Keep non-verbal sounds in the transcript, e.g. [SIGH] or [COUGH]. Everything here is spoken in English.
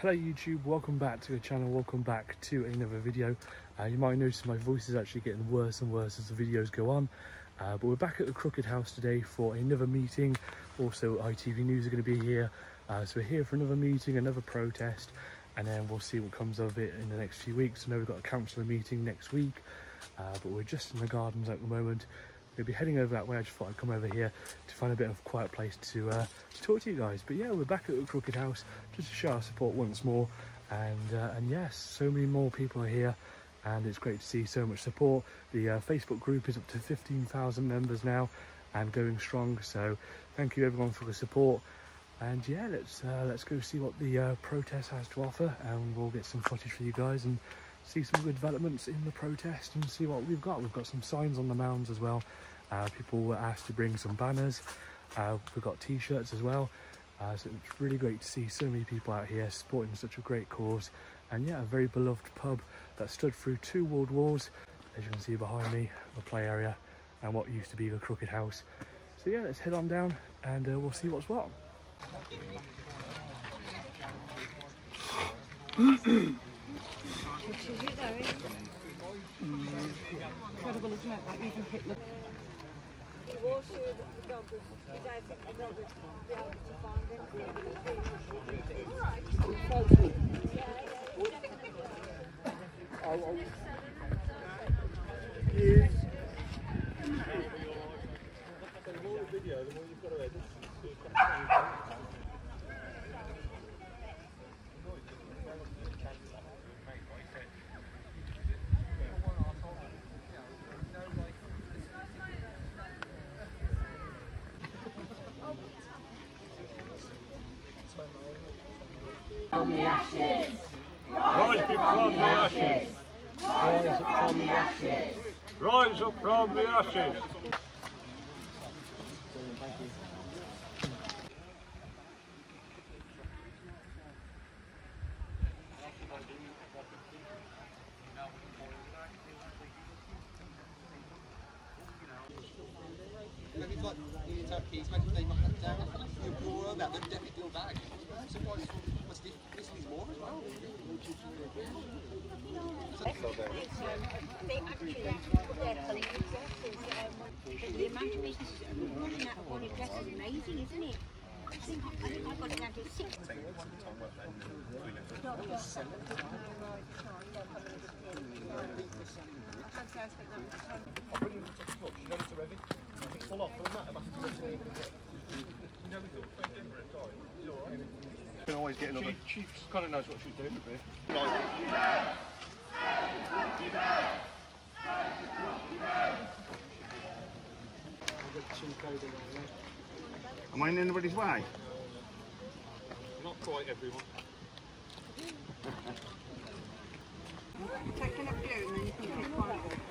Hello YouTube, welcome back to the channel, welcome back to another video. Uh, you might notice my voice is actually getting worse and worse as the videos go on. Uh, but we're back at the Crooked House today for another meeting. Also ITV News are going to be here. Uh, so we're here for another meeting, another protest, and then we'll see what comes of it in the next few weeks. I know we've got a councillor meeting next week, uh, but we're just in the gardens at the moment. We'll be heading over that way. I just thought I'd come over here to find a bit of a quiet place to, uh, to talk to you guys. But yeah, we're back at the Crooked House just to show our support once more. And, uh, and yes, so many more people are here and it's great to see so much support. The uh, Facebook group is up to 15,000 members now and going strong. So thank you everyone for the support. And yeah, let's uh, let's go see what the uh, protest has to offer, and we'll get some footage for you guys and see some good developments in the protest and see what we've got. We've got some signs on the mounds as well. Uh, people were asked to bring some banners. Uh, we've got t-shirts as well. Uh, so it's really great to see so many people out here supporting such a great cause. And yeah, a very beloved pub that stood through two world wars. As you can see behind me, the play area and what used to be the Crooked House. So yeah, let's head on down and uh, we'll see what's what. [CLEARS THROAT] Incredible, isn't it? Like even Hitler. Rise up from the ashes. Rise up from the ashes. Rise up from the ashes. Maybe like you have keys, maybe they knock that down. Bag. So why what's this? This is more as well. It? I think I've got it down to six. Can always get another. She, she kind of knows what she's doing with it. Am I in anybody's way? Not quite everyone. Take an up and then you can pick one.